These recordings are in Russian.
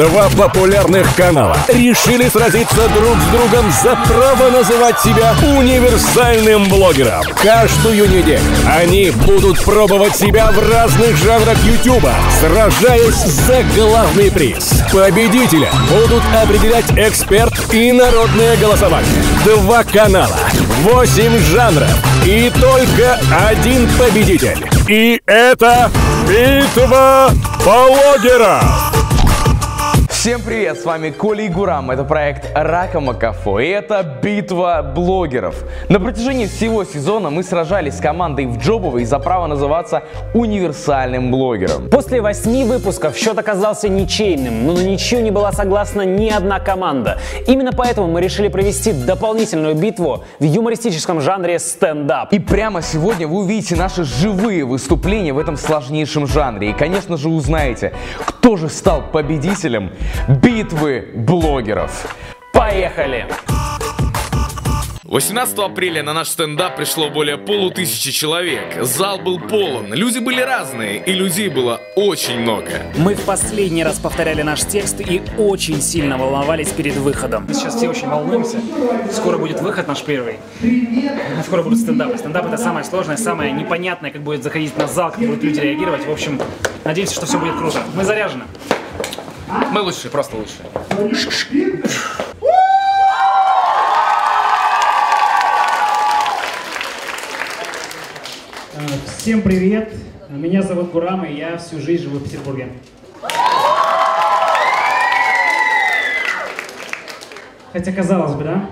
Два популярных канала решили сразиться друг с другом за право называть себя универсальным блогером. Каждую неделю они будут пробовать себя в разных жанрах Ютуба, сражаясь за главный приз. Победителя будут определять эксперт и народное голосование. Два канала, восемь жанров и только один победитель. И это битва блогеров. Всем привет, с вами Коля и Гурам, это проект Рака Макафо, и это битва блогеров. На протяжении всего сезона мы сражались с командой в Джобовой за право называться универсальным блогером. После восьми выпусков счет оказался ничейным, но на ничью не была согласна ни одна команда. Именно поэтому мы решили провести дополнительную битву в юмористическом жанре стендап. И прямо сегодня вы увидите наши живые выступления в этом сложнейшем жанре. И, конечно же, узнаете, кто же стал победителем битвы блогеров. Поехали! 18 апреля на наш стендап пришло более полутысячи человек. Зал был полон, люди были разные, и людей было очень много. Мы в последний раз повторяли наш текст и очень сильно волновались перед выходом. Мы сейчас все очень волнуемся. Скоро будет выход наш первый. Скоро будут стендапы. Стендап это самое сложное, самое непонятное, как будет заходить на зал, как будут люди реагировать. В общем, надеемся, что все будет круто. Мы заряжены. Мы лучшие, просто лучшие. Всем привет! Меня зовут Гурам, и я всю жизнь живу в Петербурге. Хотя казалось бы, да?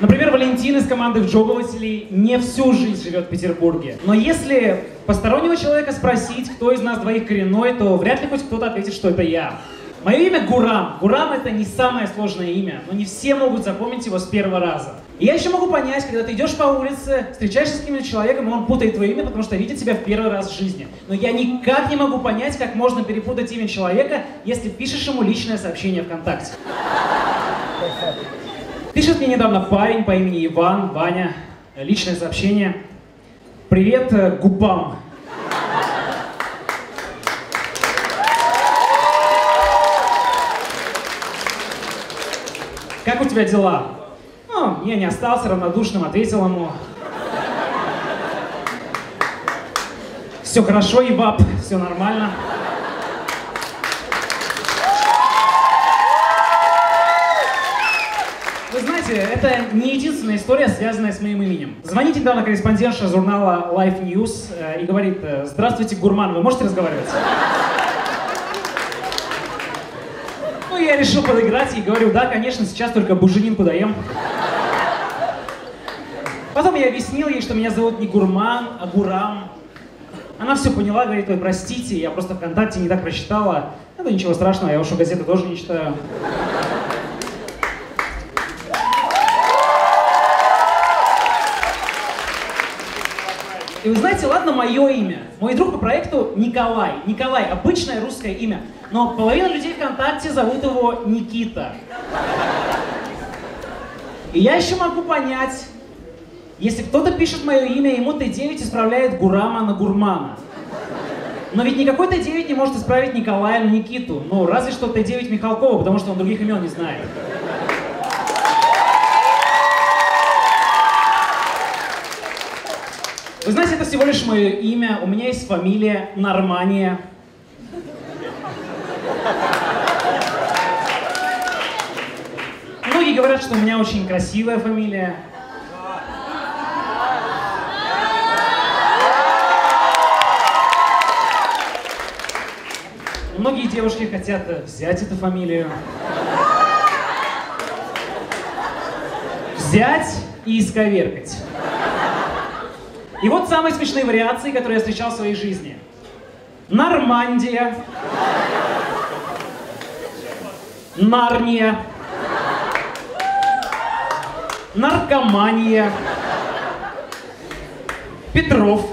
Например, Валентин из команды Вджогователей не всю жизнь живет в Петербурге. Но если постороннего человека спросить, кто из нас двоих коренной, то вряд ли хоть кто-то ответит, что это я. Мое имя Гурам. Гурам это не самое сложное имя, но не все могут запомнить его с первого раза. И я еще могу понять, когда ты идешь по улице, встречаешься с каким-то человеком, и он путает твое имя, потому что видит тебя в первый раз в жизни. Но я никак не могу понять, как можно перепутать имя человека, если пишешь ему личное сообщение ВКонтакте. Пишет мне недавно парень по имени Иван, Ваня, личное сообщение. Привет, э, Губам. Как у тебя дела? Ну, я не остался равнодушным, ответил ему. Все хорошо, Ивап, все нормально. Знаете, это не единственная история, связанная с моим именем. Звонит недавно корреспондентша журнала Life News э, и говорит, э, здравствуйте, Гурман, вы можете разговаривать? Ну, я решил подыграть и говорю, да, конечно, сейчас только буженин подаем. Потом я объяснил ей, что меня зовут не Гурман, а Гурам. Она все поняла, говорит, ой, простите, я просто ВКонтакте не так прочитала. Это ничего страшного, я уж газеты тоже не читаю. И вы знаете, ладно, мое имя. Мой друг по проекту Николай. Николай, обычное русское имя. Но половина людей ВКонтакте зовут его Никита. И я еще могу понять, если кто-то пишет мое имя, ему Т9 исправляет Гурама на Гурмана. Но ведь никакой Т9 не может исправить Николая на Никиту. Ну, разве что Т9 Михалкова, потому что он других имен не знает. Вы знаете, это всего лишь мое имя. У меня есть фамилия Нормания. Многие говорят, что у меня очень красивая фамилия. Многие девушки хотят э, взять эту фамилию. Взять и исковеркать. И вот самые смешные вариации, которые я встречал в своей жизни. Нормандия. Нарния. Наркомания. Петров.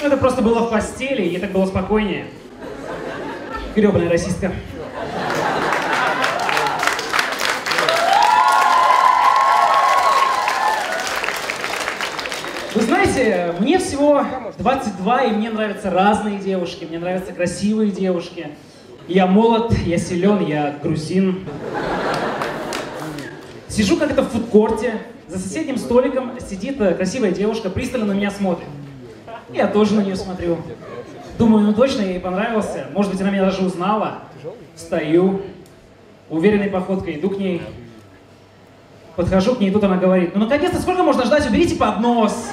Ну, Это просто было в постели, и так было спокойнее. Гребаная расистка. Знаете, мне всего 22, и мне нравятся разные девушки, мне нравятся красивые девушки. Я молод, я силен, я грузин. Сижу как-то в фудкорте, за соседним столиком сидит э, красивая девушка, пристально на меня смотрит. Я тоже на нее смотрю. Думаю, ну точно ей понравился. Может быть, она меня даже узнала. Встаю, уверенной походкой иду к ней. Подхожу к ней, и тут она говорит, ну наконец-то сколько можно ждать, уберите поднос.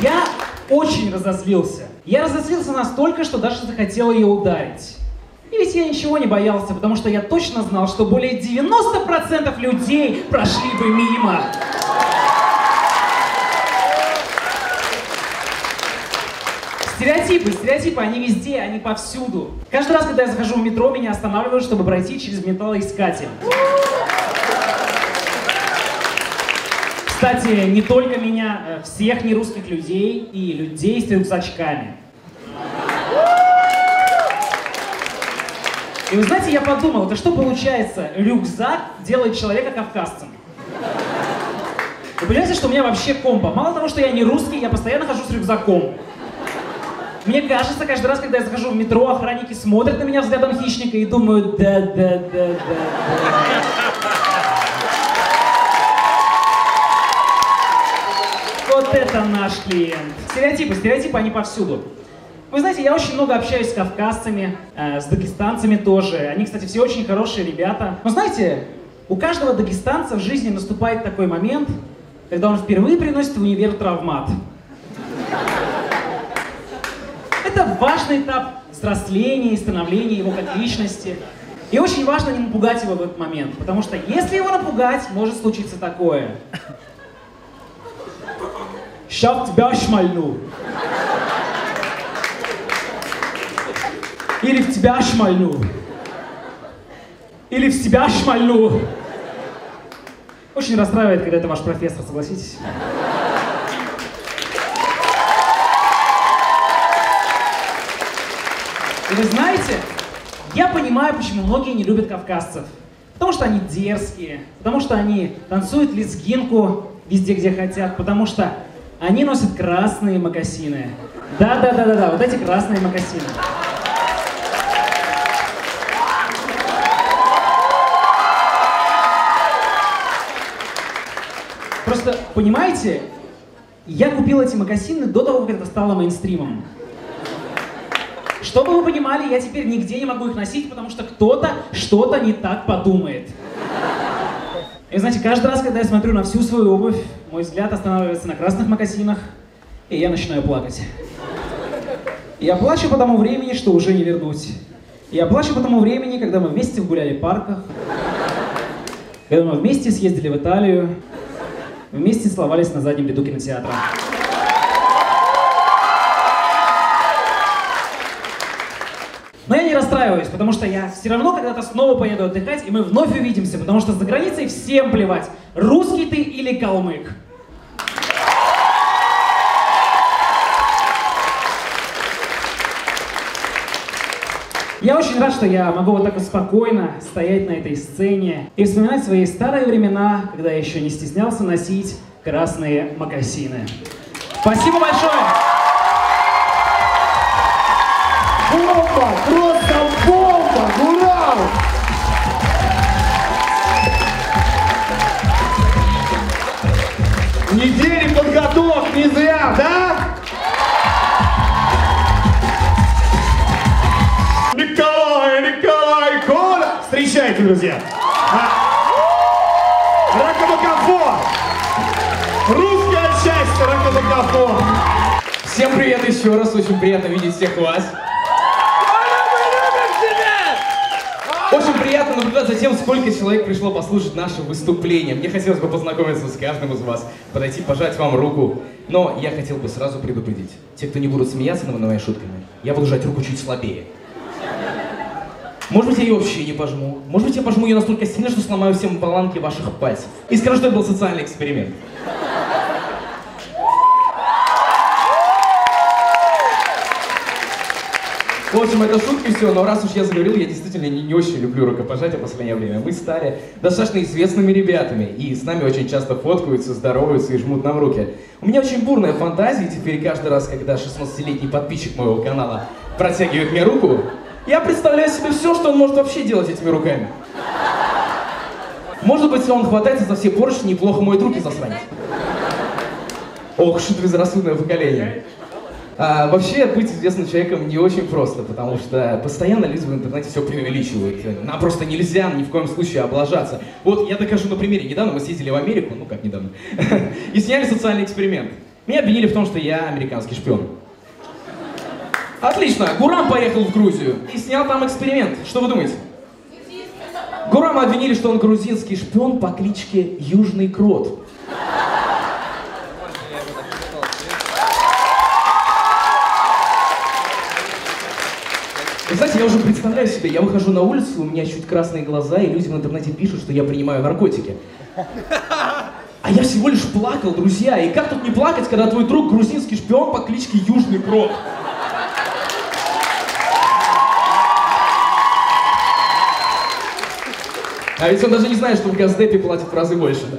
Я очень разозлился. Я разозлился настолько, что даже захотел ее ударить. И ведь я ничего не боялся, потому что я точно знал, что более 90% людей прошли бы мимо. Стереотипы, стереотипы, они везде, они повсюду. Каждый раз, когда я захожу в метро, меня останавливают, чтобы пройти через металлоискатель. Кстати, не только меня, э, всех нерусских людей и людей с рюкзачками. И вы знаете, я подумал, это что получается? Рюкзак делает человека кавказцем. Вы понимаете, что у меня вообще комбо? Мало того, что я не русский, я постоянно хожу с рюкзаком. Мне кажется, каждый раз, когда я захожу в метро, охранники смотрят на меня взглядом хищника и думают, да, это наш клиент. Стереотипы, стереотипы, они повсюду. Вы знаете, я очень много общаюсь с кавказцами, э, с дагестанцами тоже. Они, кстати, все очень хорошие ребята. Но знаете, у каждого дагестанца в жизни наступает такой момент, когда он впервые приносит в универ травмат. Это важный этап взросления и становления его как личности. И очень важно не напугать его в этот момент, потому что если его напугать, может случиться такое. Сейчас тебя шмальну. Или в тебя шмальну. Или в себя шмальну. Очень расстраивает, когда это ваш профессор, согласитесь? И вы знаете, я понимаю, почему многие не любят кавказцев. Потому что они дерзкие, потому что они танцуют лезгинку везде, где хотят, потому что они носят красные мокасины. Да-да-да-да-да, вот эти красные мокасины. Просто, понимаете, я купил эти мокасины до того, как это стало мейнстримом. Чтобы вы понимали, я теперь нигде не могу их носить, потому что кто-то что-то не так подумает. И знаете, каждый раз, когда я смотрю на всю свою обувь, мой взгляд останавливается на красных мокасинах, и я начинаю плакать. Я плачу по тому времени, что уже не вернуть. Я плачу по тому времени, когда мы вместе гуляли в парках, когда мы вместе съездили в Италию, вместе словались на заднем ряду кинотеатра. Но я не расстраиваюсь, потому что я все равно когда-то снова поеду отдыхать, и мы вновь увидимся, потому что за границей всем плевать, русский ты или калмык. Я очень рад, что я могу вот так спокойно стоять на этой сцене и вспоминать свои старые времена, когда я еще не стеснялся носить красные мокасины. Спасибо большое! Бомба! Просто Встречайте, друзья! А? Ракомакафо! Русское счастье, Ракомакафо! Всем привет еще раз, очень приятно видеть всех вас. Очень приятно наблюдать за тем, сколько человек пришло послушать наше выступление. Мне хотелось бы познакомиться с каждым из вас, подойти, пожать вам руку. Но я хотел бы сразу предупредить. Те, кто не будут смеяться над моими шутками, я буду жать руку чуть слабее. Может быть, я ее вообще не пожму. Может быть, я пожму ее настолько сильно, что сломаю всем баланки ваших пальцев. И скажу, что это был социальный эксперимент. В общем, это шутки все, но раз уж я заговорил, я действительно не, не очень люблю рукопожатия в последнее время. Мы стали достаточно известными ребятами, и с нами очень часто фоткаются, здороваются и жмут нам руки. У меня очень бурная фантазия, и теперь каждый раз, когда 16-летний подписчик моего канала протягивает мне руку, я представляю себе все, что он может вообще делать этими руками. Может быть, он хватается за все поручни и плохо моет руки засранец. Ох, что это безрассудное поколение. А, вообще, быть известным человеком не очень просто, потому что постоянно люди в интернете все преувеличивают. Нам просто нельзя ни в коем случае облажаться. Вот я докажу на примере. Недавно мы съездили в Америку, ну как недавно, и сняли социальный эксперимент. Меня обвинили в том, что я американский шпион. Отлично, Гурам поехал в Грузию и снял там эксперимент. Что вы думаете? Гурама обвинили, что он грузинский шпион по кличке Южный Крот. Знаете, я уже представляю себе, я выхожу на улицу, у меня чуть красные глаза, и люди в интернете пишут, что я принимаю наркотики. А я всего лишь плакал, друзья. И как тут не плакать, когда твой друг грузинский шпион по кличке Южный Крот? А ведь он даже не знает, что в Газдепе платят в разы больше. Да?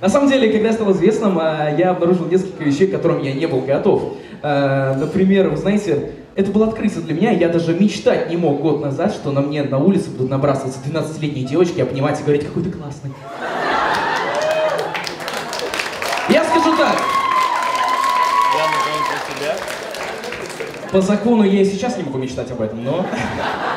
На самом деле, когда я стал известным, а, я обнаружил несколько вещей, к которым я не был готов. А, например, вы знаете, это было открытие для меня, я даже мечтать не мог год назад, что на мне на улице будут набрасываться 12-летние девочки, обнимать и говорить, какой ты классный. Я скажу так. По закону я и сейчас не могу мечтать об этом, но...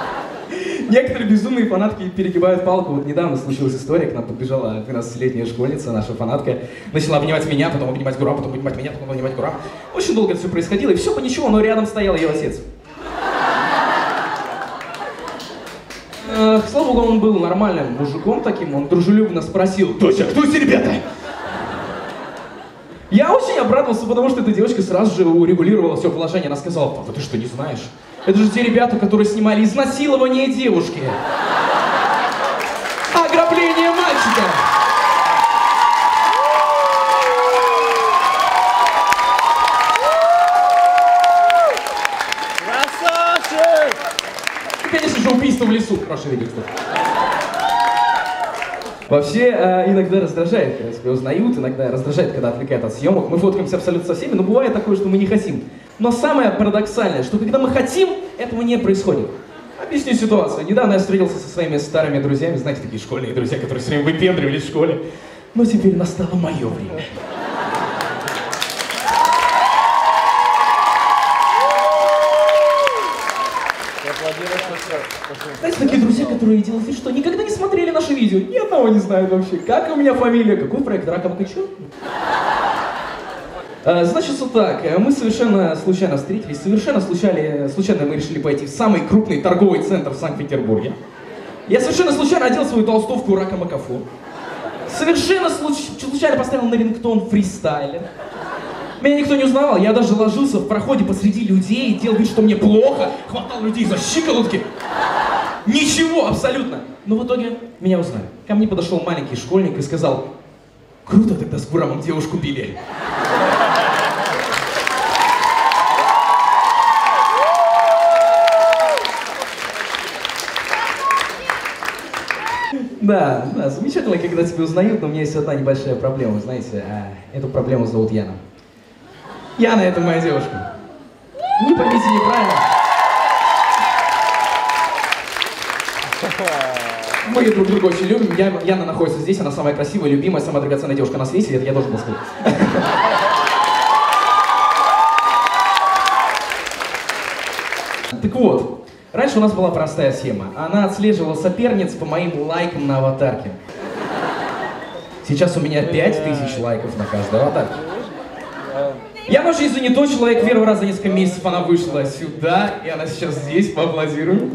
Некоторые безумные фанатки перегибают палку. Вот недавно случилась история, к нам подбежала 12-летняя школьница, наша фанатка, начала обнимать меня, потом обнимать Гурам, потом обнимать меня, потом обнимать Гурам. Очень долго это все происходило, и все по ничего, но рядом стоял ее отец. Слава богу, он был нормальным мужиком таким, он дружелюбно спросил, «Дося, кто эти ребята?» Я очень обрадовался, потому что эта девочка сразу же урегулировала все положение. Она сказала, папа, ты что, не знаешь? Это же те ребята, которые снимали изнасилование девушки. Ограбление мальчика. И, конечно же, убийство в лесу. Хороший видео, кстати. Вообще, э, иногда раздражает, когда тебя узнают, иногда раздражает, когда отвлекают от съемок. Мы фоткаемся абсолютно со всеми, но бывает такое, что мы не хотим. Но самое парадоксальное, что когда мы хотим, этого не происходит. Объясню ситуацию. Недавно я встретился со своими старыми друзьями, знаете, такие школьные друзья, которые все время выпендривались в школе. Но теперь настало мое время. Знаете, такие друзья, которые делают вид, что никогда не смотрели наши видео, ни одного не знают вообще. Как у меня фамилия, какой проект, Раком Качу? А, Значит, вот так, э, мы совершенно случайно встретились, совершенно случайно, случайно мы решили пойти в самый крупный торговый центр в Санкт-Петербурге. Я совершенно случайно одел свою толстовку Рака Макафо. Совершенно случ- случайно поставил на рингтон фристайлер. Меня никто не узнавал, я даже ложился в проходе посреди людей, делал вид, что мне плохо, хватал людей за щиколотки. Ничего, абсолютно. Но в итоге меня узнали. Ко мне подошел маленький школьник и сказал, круто тогда с Гурамом девушку били. Да, да, замечательно, когда тебя узнают, но у меня есть одна небольшая проблема, знаете, а, эту проблему зовут Яна. Яна это моя девушка. Не поймите неправильно. Мы друг друга очень любим. Я- Яна находится здесь, она самая красивая, любимая, самая драгоценная девушка на свете, это я должен был сказать. Так вот, раньше у нас была простая схема. Она отслеживала соперниц по моим лайкам на аватарке. Сейчас у меня 5000 лайков на каждой аватарке. Я очень занятой человек, первый раз за несколько месяцев она вышла сюда, и она сейчас здесь, поаплодируем.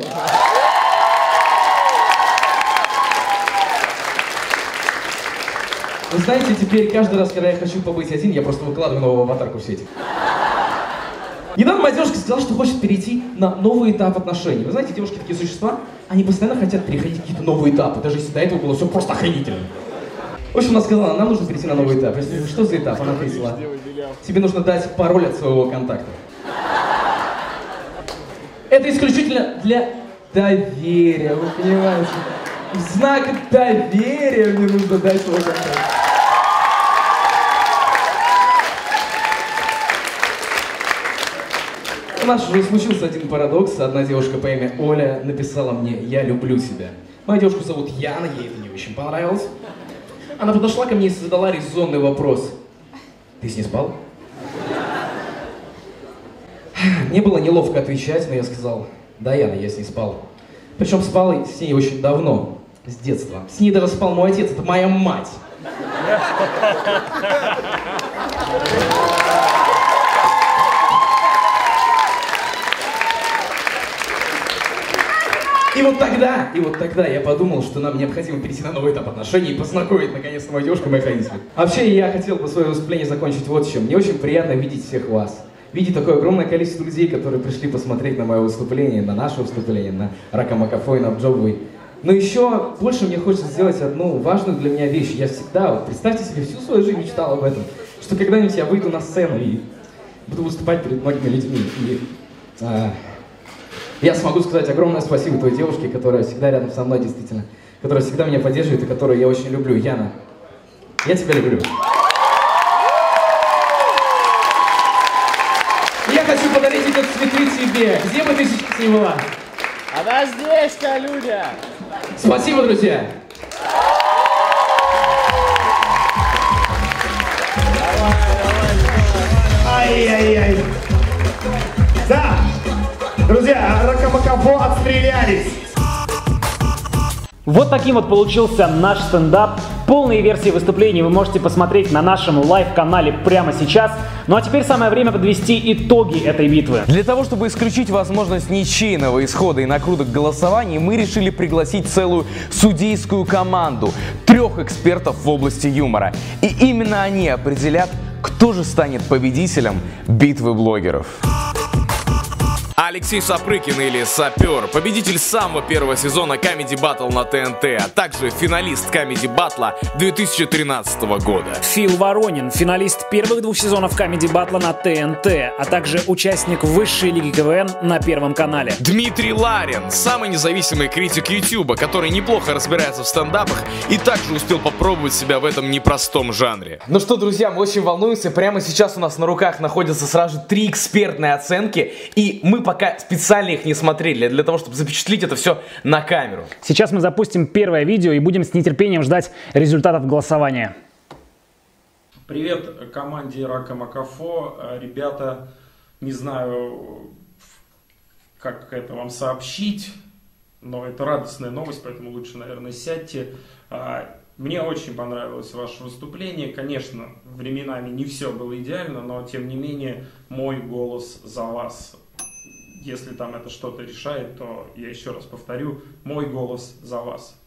Вы знаете, теперь каждый раз, когда я хочу побыть один, я просто выкладываю новую аватарку в сети. Недавно моя девушка сказала, что хочет перейти на новый этап отношений. Вы знаете, девушки такие существа, они постоянно хотят переходить какие-то новые этапы, даже если до этого было все просто охренительно. В общем, она сказала, нам нужно перейти на новый этап. Я говорю, что за этап? Она ответила, тебе нужно дать пароль от своего контакта. Это исключительно для доверия, вы понимаете? В знак доверия мне нужно дать свой контакт. Нас уже случился один парадокс. Одна девушка по имени Оля написала мне «Я люблю тебя». Мою девушку зовут Яна, ей это не очень понравилось. Она подошла ко мне и задала резонный вопрос. Ты с ней спал? Мне было неловко отвечать, но я сказал, да, Яна, я с ней спал. Причем спал с ней очень давно, с детства. С ней даже спал мой отец, это моя мать. И вот тогда, и вот тогда я подумал, что нам необходимо перейти на новый этап отношений и познакомить наконец-то мою девушку моих родителей. Вообще, я хотел бы свое выступление закончить вот чем. Мне очень приятно видеть всех вас. Видеть такое огромное количество людей, которые пришли посмотреть на мое выступление, на наше выступление, на Рака Макафо и на Джобовый. Но еще больше мне хочется сделать одну важную для меня вещь. Я всегда, вот представьте себе, всю свою жизнь мечтал об этом. Что когда-нибудь я выйду на сцену и буду выступать перед многими людьми. И, а, я смогу сказать огромное спасибо той девушке, которая всегда рядом со мной, действительно, которая всегда меня поддерживает и которую я очень люблю. Яна, я тебя люблю. Я хочу подарить этот цветы тебе, где бы ты сейчас ни была. Она здесь, Калюня! Спасибо, друзья! Ай-яй-яй. Да, друзья, Ракамакафо отстрелялись. Вот таким вот получился наш стендап. Полные версии выступлений вы можете посмотреть на нашем live-канале прямо сейчас. Ну а теперь самое время подвести итоги этой битвы. Для того, чтобы исключить возможность ничейного исхода и накруток голосований, мы решили пригласить целую судейскую команду трех экспертов в области юмора. И именно они определят, кто же станет победителем битвы блогеров. Алексей Сапрыкин или Сапер, победитель самого первого сезона Comedy Battle на ТНТ, а также финалист Comedy Battle 2013 года. Фил Воронин, финалист первых двух сезонов Comedy Battle на ТНТ, а также участник высшей лиги КВН на Первом канале. Дмитрий Ларин, самый независимый критик Ютуба, который неплохо разбирается в стендапах и также успел попробовать себя в этом непростом жанре. Ну что, друзья, мы очень волнуемся. Прямо сейчас у нас на руках находятся сразу три экспертные оценки, и мы пока специально их не смотрели, для того, чтобы запечатлить это все на камеру. Сейчас мы запустим первое видео и будем с нетерпением ждать результатов голосования. Привет команде Рака Макафо. Э, Ребята, не знаю, как это вам сообщить, но это радостная новость, поэтому лучше, наверное, сядьте. А, Мне очень понравилось ваше выступление. Конечно, временами не все было идеально, но тем не менее мой голос за вас. Если там это что-то решает, то я еще раз повторю, мой голос за вас.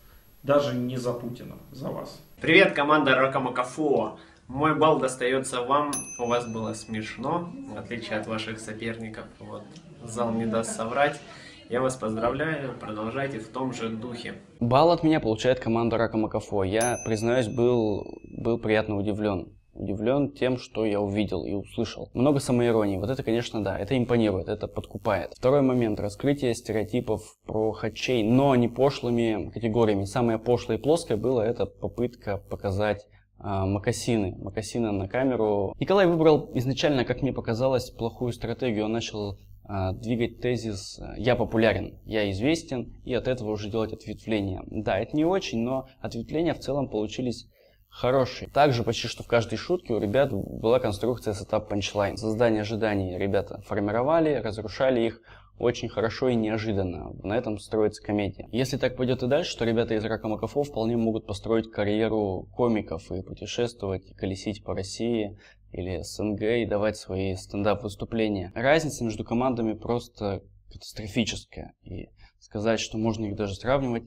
Даже не за Путина, за вас. Привет, команда Рока Макафуо. Мой балл достается вам. У вас было смешно, в отличие от ваших соперников. Вот. Зал не даст соврать. Я вас поздравляю, продолжайте в том же духе. Балл от меня получает команда Рака Макафо. Я, признаюсь, был, был приятно удивлен. Удивлен тем, что я увидел и услышал. Много самоиронии. Вот это, конечно, да, это импонирует, это подкупает. Второй момент. Раскрытие стереотипов про хачей, но не пошлыми категориями. Самое пошлое и плоское было это попытка показать а, макасины, макасины на камеру. Николай выбрал изначально, как мне показалось, плохую стратегию. Он начал а, двигать тезис «я популярен», «я известен», и от этого уже делать ответвления. Да, это не очень, но ответвления в целом получились хорошие. Также почти что в каждой шутке у ребят была конструкция setup punchline. Создание ожиданий ребята формировали, разрушали их очень хорошо и неожиданно. На этом строится комедия. Если так пойдет и дальше, то ребята из Ракамакафо вполне могут построить карьеру комиков и путешествовать, и колесить по России или СНГ и давать свои стендап-выступления. Разница между командами просто катастрофическая. И сказать, что можно их даже сравнивать,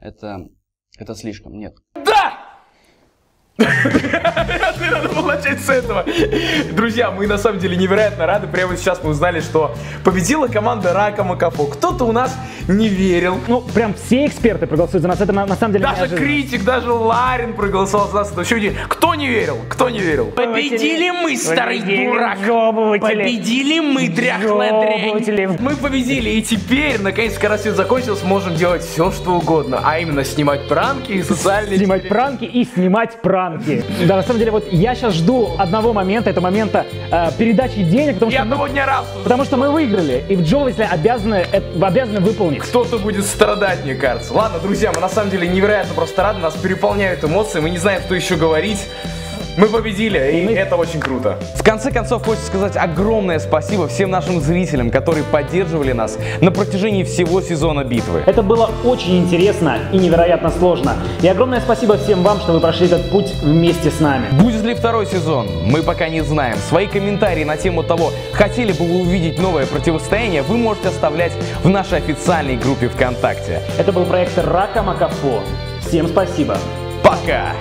это, это слишком. Нет. Надо было начать с этого. Друзья, мы на самом деле невероятно рады. Прямо сейчас мы узнали, что победила команда Рака Макафо. Кто-то у нас не верил. Ну, прям все эксперты проголосуют за нас. Это на, на самом деле Даже критик, даже Ларин проголосовал за нас. Это вообще удивительно. Кто не верил? Кто не верил? Победили мы, старый дурак. Победили мы, дряхлая дрянь. Мы победили, и теперь, наконец, когда все закончилось, можем делать все, что угодно. А именно снимать пранки и социальные... Снимать пранки и снимать пранки. Да, на самом деле, вот я сейчас жду одного момента, это момента э, передачи денег, потому И что, одного дня раз. потому что мы выиграли. И в Джоуэсле обязаны, э, обязаны выполнить. Кто-то будет страдать, мне кажется. Ладно, друзья, мы на самом деле невероятно просто рады, нас переполняют эмоции, мы не знаем, что еще говорить. Мы победили, и это очень круто. В конце концов, хочется сказать огромное спасибо всем нашим зрителям, которые поддерживали нас на протяжении всего сезона битвы. Это было очень интересно и невероятно сложно. И огромное спасибо всем вам, что вы прошли этот путь вместе с нами. Будет ли второй сезон? Мы пока не знаем. Свои комментарии на тему того, хотели бы вы увидеть новое противостояние, вы можете оставлять в нашей официальной группе ВКонтакте. Это был проект Рака Макафо. Всем спасибо. Пока!